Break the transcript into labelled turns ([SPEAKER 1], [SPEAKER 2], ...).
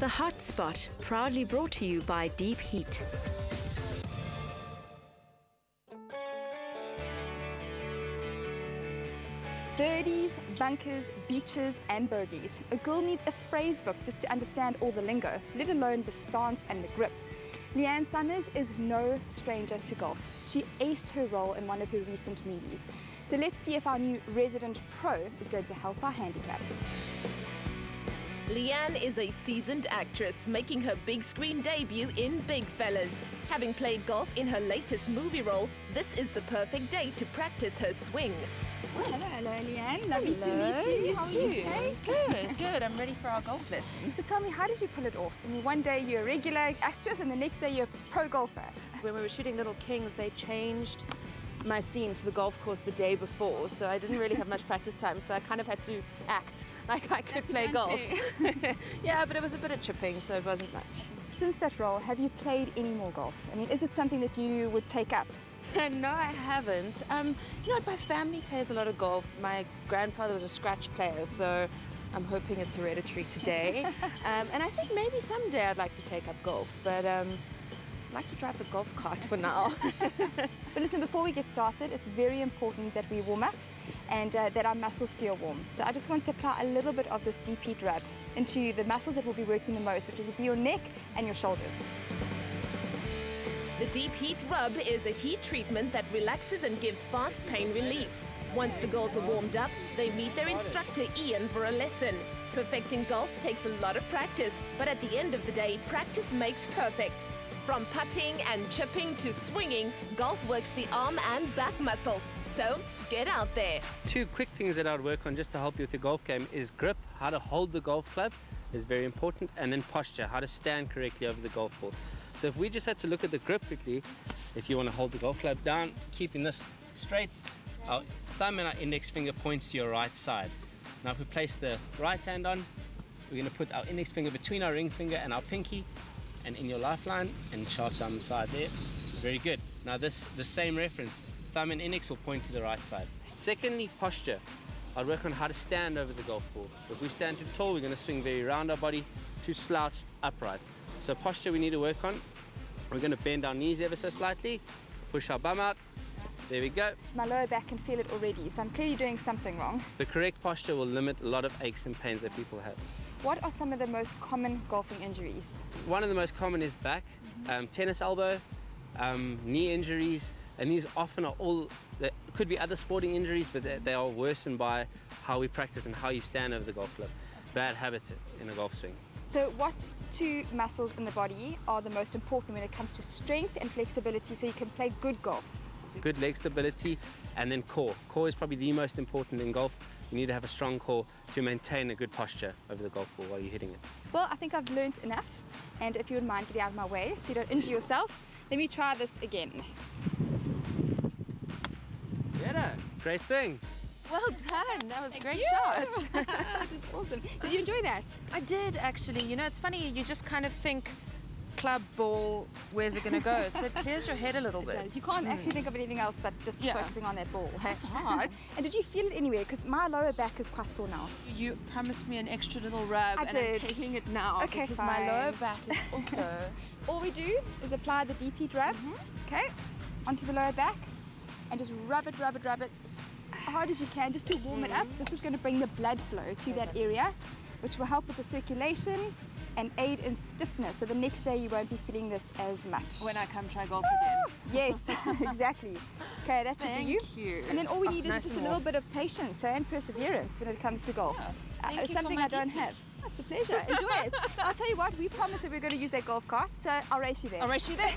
[SPEAKER 1] The Hot Spot, proudly brought to you by Deep Heat.
[SPEAKER 2] Birdies, bunkers, beaches, and bogeys. A girl needs a phrase book just to understand all the lingo, let alone the stance and the grip. Lee-Anne Summers is no stranger to golf. She aced her role in one of her recent movies. So let's see if our new resident pro is going to help our handicap.
[SPEAKER 3] Lee-Anne is a seasoned actress making her big screen debut in Big Fellas. Having played golf in her latest movie role, this is the perfect day to practice her swing.
[SPEAKER 2] Hello, hello, Lee-Anne. Lovely
[SPEAKER 4] Hello,
[SPEAKER 2] to meet you.
[SPEAKER 4] you
[SPEAKER 2] How are
[SPEAKER 4] too.
[SPEAKER 2] you today?
[SPEAKER 4] Good, good. I'm ready for our golf lesson.
[SPEAKER 2] So tell me, how did you pull it off? I mean, one day you're a regular actress and the next day you're a pro golfer.
[SPEAKER 4] When we were shooting Little Kings, they changed my scene to the golf course the day before, so I didn't really have much practice time, so I kind of had to act like I could
[SPEAKER 2] That's
[SPEAKER 4] play
[SPEAKER 2] one
[SPEAKER 4] golf. yeah, but it was a bit of chipping, so it wasn't much.
[SPEAKER 2] Since that role, have you played any more golf? I mean, is it something that you would take up?
[SPEAKER 4] no, I haven't. Um, you know, my family plays a lot of golf. My grandfather was a scratch player, so I'm hoping it's hereditary today. um, and I think maybe someday I'd like to take up golf, but um, I'd like to drive the golf cart for now.
[SPEAKER 2] But listen, before we get started, it's very important that we warm up and uh, that our muscles feel warm. So I just want to apply a little bit of this deep heat rub into the muscles that will be working the most, which will be your neck and your shoulders.
[SPEAKER 3] The Deep Heat Rub is a heat treatment that relaxes and gives fast pain relief. Once the girls are warmed up, they meet their instructor Ian for a lesson. Perfecting golf takes a lot of practice, but at the end of the day, practice makes perfect. From putting and chipping to swinging, golf works the arm and back muscles. So get out there.
[SPEAKER 5] Two quick things that I would work on just to help you with your golf game is grip, how to hold the golf club is very important, and then posture, how to stand correctly over the golf ball. So if we just had to look at the grip quickly, if you want to hold the golf club down, keeping this straight, our thumb and our index finger points to your right side. Now if we place the right hand on, we're going to put our index finger between our ring finger and our pinky and in your lifeline and sharp down the side there. Very good. Now this, the same reference, thumb and index will point to the right side. Secondly, posture. I'd work on how to stand over the golf ball. If we stand too tall, we're going to swing very round our body, too slouched, upright. So posture we need to work on. We're going to bend our knees ever so slightly, push our bum out. There we go.
[SPEAKER 2] My lower back can feel it already, so I'm clearly doing something wrong.
[SPEAKER 5] The correct posture will limit a lot of aches and pains that people have.
[SPEAKER 2] What are some of the most common golfing injuries?
[SPEAKER 5] One of the most common is back, um, tennis elbow, um, knee injuries, and these often are all, there could be other sporting injuries, but they, they are worsened by how we practice and how you stand over the golf club. Bad habits in a golf swing.
[SPEAKER 2] So what two muscles in the body are the most important when it comes to strength and flexibility so you can play good golf?
[SPEAKER 5] Good leg stability, and then core. Core is probably the most important in golf. You need to have a strong core to maintain a good posture over the golf ball while you're hitting it.
[SPEAKER 2] Well, I think I've learned enough, and if you wouldn't mind getting out of my way so you don't injure yourself, let me try this again.
[SPEAKER 5] Better. Great swing.
[SPEAKER 4] well done. That was a great
[SPEAKER 2] you.
[SPEAKER 4] shot.
[SPEAKER 2] that is awesome. Did you enjoy that?
[SPEAKER 4] I did actually. You know, it's funny. You just kind of think, club ball, where's it going to go? So it clears your head a little bit.
[SPEAKER 2] You can't mm. actually think of anything else but just
[SPEAKER 4] Yeah.
[SPEAKER 2] focusing on that ball.
[SPEAKER 4] That's hard.
[SPEAKER 2] and did you feel it anywhere? Because my lower back is quite sore now.
[SPEAKER 4] You promised me an extra little rub,
[SPEAKER 2] I
[SPEAKER 4] and
[SPEAKER 2] did.
[SPEAKER 4] I'm taking it now
[SPEAKER 2] Okay,
[SPEAKER 4] because my lower back is also.
[SPEAKER 2] All we do is apply the DP rub, mm-hmm. okay, onto the lower back, and just rub it, rub it, rub it as hard as you can, just to warm it up. This is going to bring the blood flow to that area, which will help with the circulation and aid in stiffness. So the next day you won't be feeling this as much.
[SPEAKER 4] when I come try golf again.
[SPEAKER 2] Yes, exactly. Okay, that should do you.
[SPEAKER 4] Thank you.
[SPEAKER 2] And then all we
[SPEAKER 4] Oh,
[SPEAKER 2] need
[SPEAKER 4] nice
[SPEAKER 2] is just a little bit of patience and perseverance when it comes to golf. Uh,
[SPEAKER 4] Thank
[SPEAKER 2] it's something I don't have. That's a pleasure. Enjoy it. I'll tell you what, we promised that we're going to use that golf cart, so I'll race you there.
[SPEAKER 4] I'll race you there.